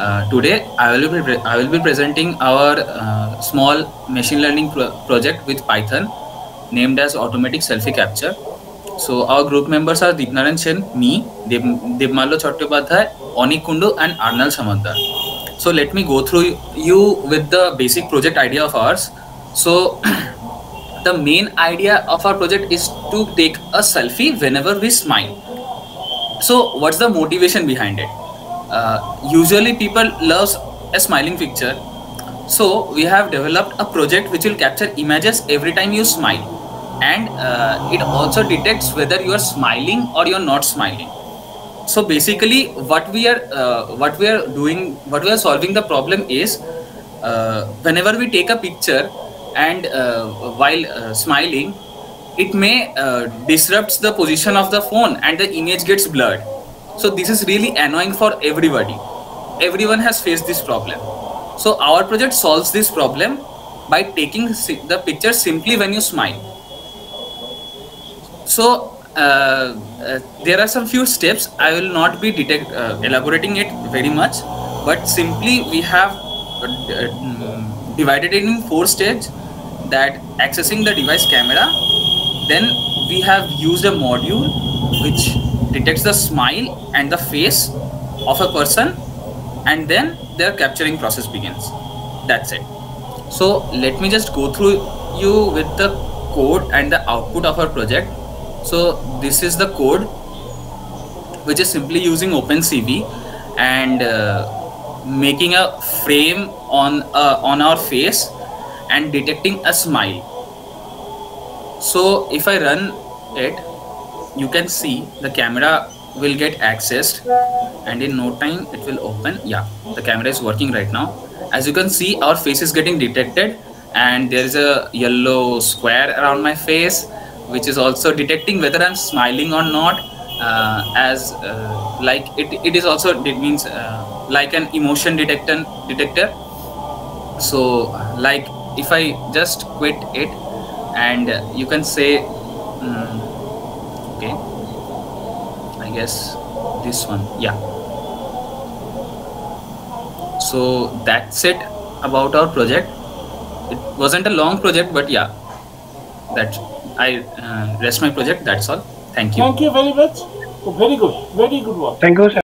Uh, today, I will be I will be presenting our uh, small machine learning pro- project with Python, named as automatic selfie capture. So our group members are Dipnarayan Sen, me, Dev, Debmalya Chattopadhyay, Anik Kundu, and Arnal Sammader. So let me go through you with the basic project idea of ours. So the main idea of our project is to take a selfie whenever we smile. So what's the motivation behind it? Uh, usually people loves a smiling picture. So we have developed a project which will capture images every time you smile. And uh, it also detects whether you are smiling or you're not smiling. So basically what we are uh, what we are doing what we are solving the problem is uh, whenever we take a picture and uh, while uh, smiling it may disrupts the position of the phone and the image gets blurred so this is really annoying for everybody. Everyone has faced this problem. So our project solves this problem by taking the picture simply when you smile. So uh, uh, there are some few steps. I will not be detect, uh, elaborating it very much but simply we have uh, mm, divided it in four stages. That accessing the device camera then we have used a module which detects the smile and the face of a person and then their capturing process begins. That's it. So let me just go through you with the code and the output of our project. So this is the code which is simply using OpenCV and uh, making a frame on uh, on our face and detecting a smile. So if I run it, you can see the camera will get accessed and in no time it will open. Yeah, the camera is working right now. As you can see, our face is getting detected and there is a yellow square around my face which is also detecting whether I'm smiling or not. Uh, as uh, like it, it is also it means uh, like an emotion detector detector. So like if I just quit it and you can say okay I guess this one yeah so that's it about our project it wasn't a long project but yeah that I uh, rest my project. That's all. Thank you. Thank you very much. Very good. Very good work. Thank you, sir.